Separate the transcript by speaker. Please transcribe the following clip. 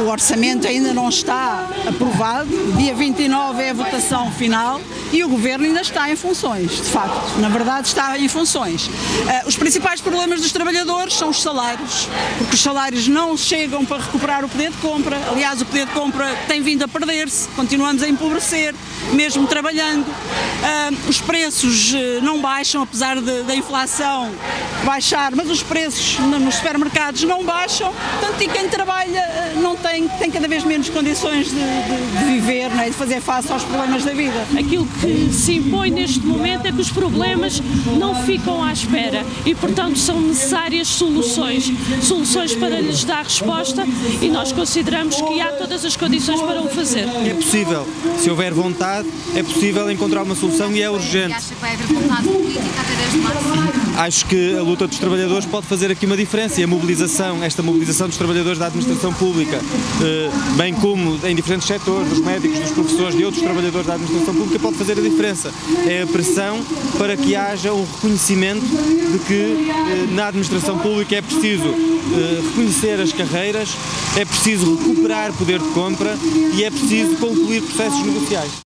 Speaker 1: o orçamento ainda não está aprovado, dia 29 é a votação final e o governo ainda está em funções, de facto. Na verdade, está em funções. Uh, os principais problemas dos trabalhadores são os salários, porque os salários não chegam para recuperar o poder de compra. Aliás, o poder de compra tem vindo a perder-se, continuamos a empobrecer, mesmo trabalhando. Uh, os preços uh, não baixam, apesar de, da inflação baixar, mas os preços nos supermercados não baixam, portanto, e quem não tem, tem cada vez menos condições de, de, de viver, não é? de fazer face aos problemas da vida.
Speaker 2: Aquilo que se impõe neste momento é que os problemas não ficam à espera e, portanto, são necessárias soluções, soluções para lhes dar resposta e nós consideramos que há todas as condições para o fazer.
Speaker 3: É possível, se houver vontade, é possível encontrar uma solução e é urgente. E
Speaker 4: acha que vai haver vontade política
Speaker 3: Acho que a luta dos trabalhadores pode fazer aqui uma diferença e a mobilização, esta mobilização dos trabalhadores da administração pública, eh, bem como em diferentes setores, dos médicos, dos professores e outros trabalhadores da administração pública, pode fazer a diferença. É a pressão para que haja um reconhecimento de que eh, na administração pública é preciso eh, reconhecer as carreiras, é preciso recuperar poder de compra e é preciso concluir processos negociais.